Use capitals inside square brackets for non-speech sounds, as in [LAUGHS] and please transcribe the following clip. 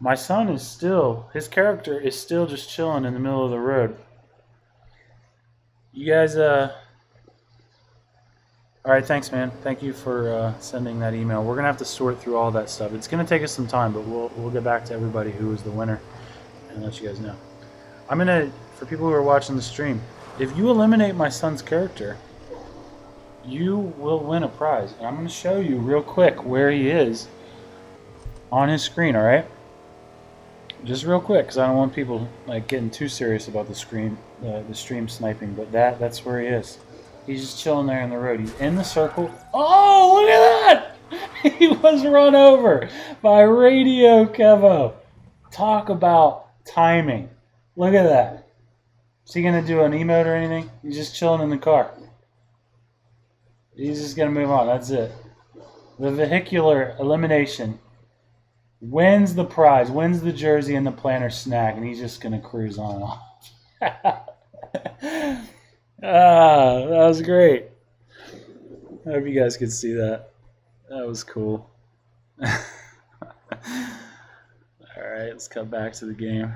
My son is still, his character is still just chilling in the middle of the road. You guys, uh, all right, thanks, man. Thank you for uh, sending that email. We're gonna have to sort through all that stuff. It's gonna take us some time, but we'll we'll get back to everybody who was the winner and let you guys know. I'm gonna, for people who are watching the stream, if you eliminate my son's character, you will win a prize. And I'm gonna show you real quick where he is on his screen. All right, just real quick, because I don't want people like getting too serious about the screen, uh, the stream sniping. But that that's where he is. He's just chilling there in the road. He's in the circle. Oh, look at that! [LAUGHS] he was run over by RadioKevo. Talk about timing. Look at that. Is he gonna do an emote or anything? He's just chilling in the car. He's just gonna move on. That's it. The vehicular elimination wins the prize, wins the jersey and the Planters snack, and he's just gonna cruise on. [LAUGHS] Ah, that was great. I hope you guys could see that. That was cool. [LAUGHS] All right, let's cut back to the game.